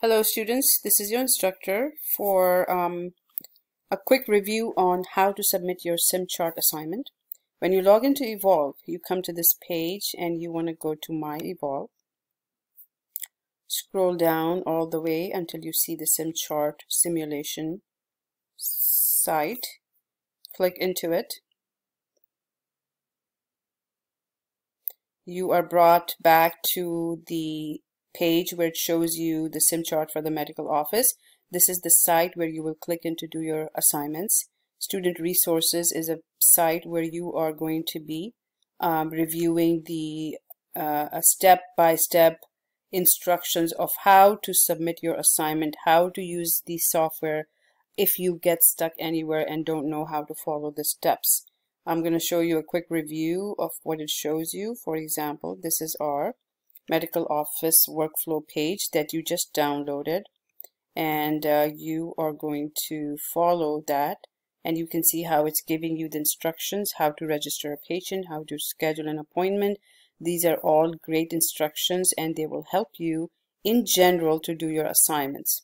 Hello students, this is your instructor for um, a quick review on how to submit your SimChart assignment. When you log into Evolve, you come to this page and you want to go to My Evolve. Scroll down all the way until you see the SimChart simulation site. Click into it. You are brought back to the page where it shows you the SimChart for the medical office. This is the site where you will click in to do your assignments. Student Resources is a site where you are going to be um, reviewing the uh, step-by-step -step instructions of how to submit your assignment, how to use the software if you get stuck anywhere and don't know how to follow the steps. I'm going to show you a quick review of what it shows you. For example, this is our medical office workflow page that you just downloaded. And uh, you are going to follow that and you can see how it's giving you the instructions how to register a patient how to schedule an appointment. These are all great instructions and they will help you in general to do your assignments.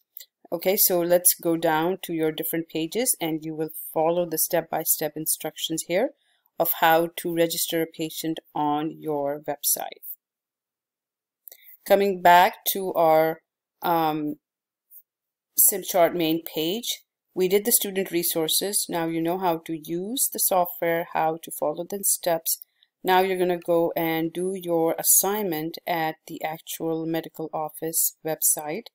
Okay so let's go down to your different pages and you will follow the step-by-step -step instructions here of how to register a patient on your website Coming back to our um, SimChart main page, we did the student resources. Now you know how to use the software, how to follow the steps. Now you're going to go and do your assignment at the actual medical office website,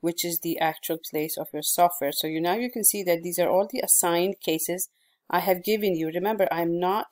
which is the actual place of your software. So you now you can see that these are all the assigned cases I have given you. Remember, I'm not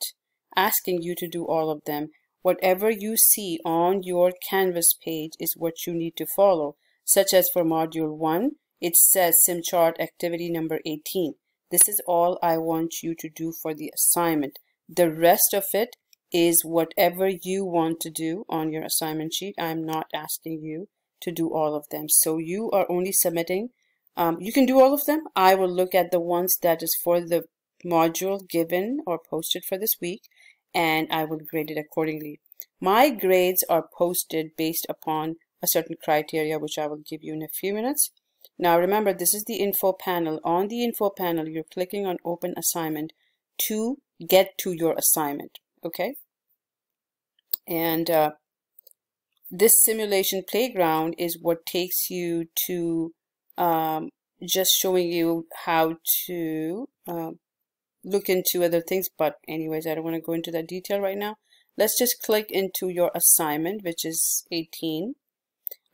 asking you to do all of them. Whatever you see on your Canvas page is what you need to follow, such as for Module 1, it says SimChart activity number 18. This is all I want you to do for the assignment. The rest of it is whatever you want to do on your assignment sheet. I'm not asking you to do all of them. So you are only submitting, um, you can do all of them. I will look at the ones that is for the module given or posted for this week and I will grade it accordingly. My grades are posted based upon a certain criteria which I will give you in a few minutes. Now remember this is the info panel. On the info panel you're clicking on open assignment to get to your assignment. Okay. And uh, this simulation playground is what takes you to um, just showing you how to uh, look into other things but anyways I don't want to go into that detail right now. Let's just click into your assignment which is 18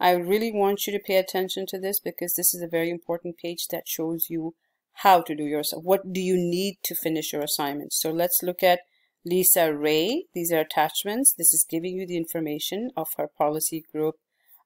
I really want you to pay attention to this because this is a very important page that shows you how to do your what do you need to finish your assignment. So let's look at Lisa Ray. These are attachments. This is giving you the information of her policy group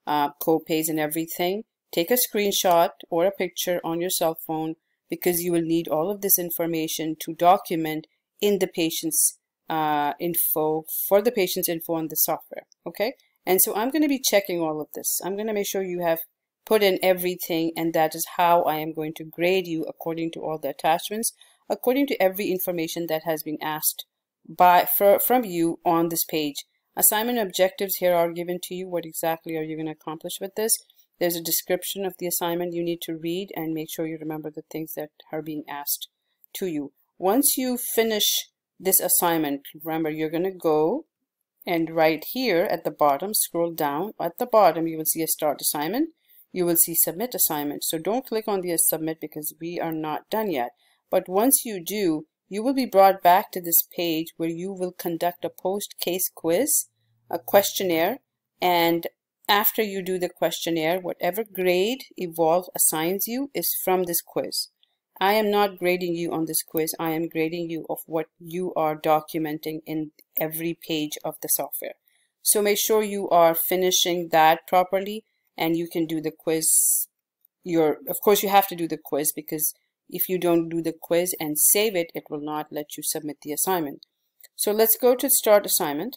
uh, co-pays and everything. Take a screenshot or a picture on your cell phone because you will need all of this information to document in the patient's uh, info for the patient's info on the software okay? And so I'm going to be checking all of this. I'm going to make sure you have put in everything and that is how I am going to grade you according to all the attachments according to every information that has been asked by for, from you on this page. Assignment objectives here are given to you. What exactly are you going to accomplish with this there's a description of the assignment you need to read and make sure you remember the things that are being asked to you. Once you finish this assignment, remember you're going to go and right here at the bottom, scroll down. At the bottom, you will see a start assignment. You will see submit assignment. So don't click on the submit because we are not done yet. But once you do, you will be brought back to this page where you will conduct a post-case quiz, a questionnaire, and after you do the questionnaire, whatever grade Evolve assigns you is from this quiz. I am not grading you on this quiz. I am grading you of what you are documenting in every page of the software. So make sure you are finishing that properly and you can do the quiz. Your, of course, you have to do the quiz because if you don't do the quiz and save it, it will not let you submit the assignment. So let's go to start assignment.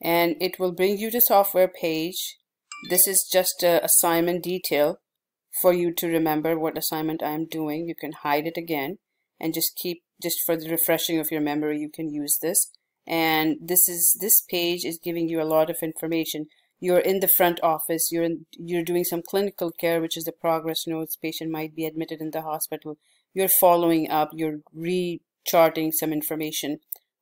And it will bring you to software page. This is just a assignment detail for you to remember what assignment I am doing. You can hide it again and just keep just for the refreshing of your memory you can use this and this is this page is giving you a lot of information you're in the front office, you're in, you're doing some clinical care, which is the progress notes, patient might be admitted in the hospital, you're following up, you're recharting some information.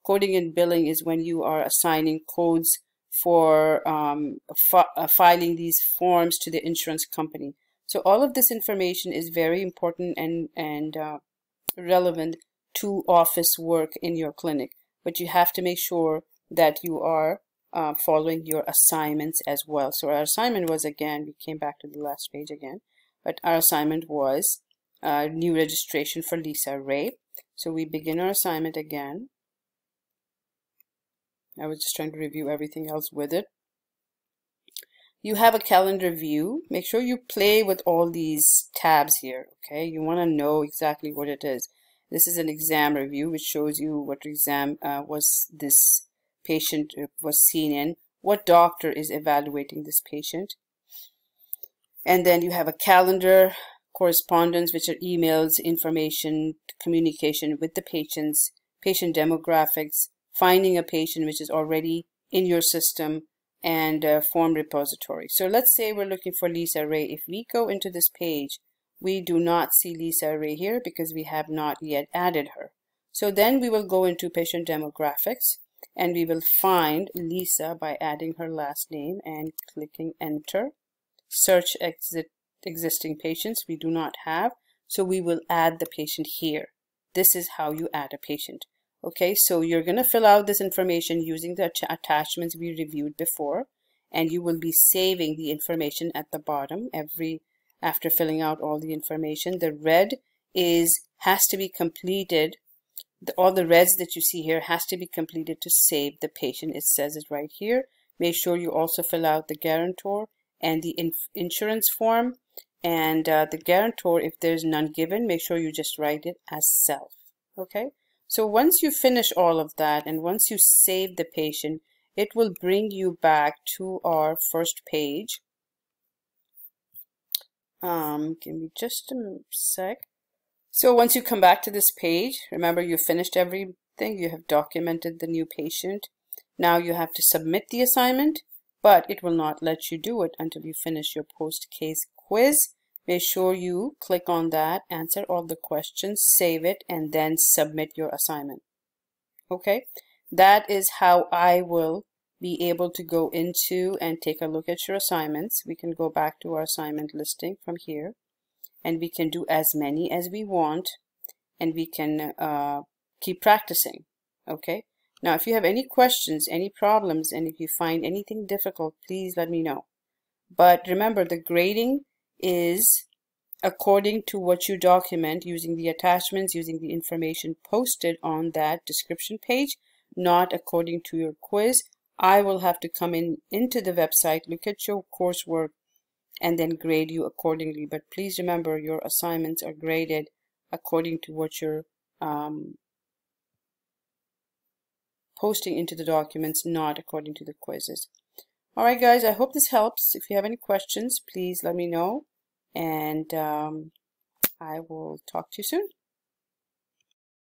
Coding and billing is when you are assigning codes for um, fi uh, filing these forms to the insurance company. So all of this information is very important and, and uh, relevant to office work in your clinic. But you have to make sure that you are uh, following your assignments as well. So our assignment was again, we came back to the last page again, but our assignment was uh, new registration for Lisa Ray. So we begin our assignment again. I was just trying to review everything else with it. You have a calendar view. Make sure you play with all these tabs here, okay? You want to know exactly what it is. This is an exam review, which shows you what exam uh, was this patient uh, was seen in, what doctor is evaluating this patient. And then you have a calendar, correspondence, which are emails, information, communication with the patients, patient demographics, finding a patient which is already in your system, and form repository. So let's say we're looking for Lisa Ray. If we go into this page, we do not see Lisa Ray here because we have not yet added her. So then we will go into patient demographics and we will find Lisa by adding her last name and clicking enter. Search exit existing patients we do not have, so we will add the patient here. This is how you add a patient. Okay, so you're going to fill out this information using the attachments we reviewed before, and you will be saving the information at the bottom every after filling out all the information. The red is has to be completed the, all the reds that you see here has to be completed to save the patient. It says it right here. Make sure you also fill out the guarantor and the in insurance form. And uh, the guarantor, if there's none given, make sure you just write it as self. Okay? So once you finish all of that and once you save the patient, it will bring you back to our first page. Um, give me just a sec. So once you come back to this page, remember you finished everything, you have documented the new patient. Now you have to submit the assignment, but it will not let you do it until you finish your post-case quiz. Make sure you click on that, answer all the questions, save it, and then submit your assignment. Okay, that is how I will be able to go into and take a look at your assignments. We can go back to our assignment listing from here and we can do as many as we want and we can uh, keep practicing okay now if you have any questions any problems and if you find anything difficult please let me know but remember the grading is according to what you document using the attachments using the information posted on that description page not according to your quiz I will have to come in into the website look at your coursework and then grade you accordingly. But please remember your assignments are graded according to what you're um, posting into the documents, not according to the quizzes. Alright guys, I hope this helps. If you have any questions, please let me know and um, I will talk to you soon.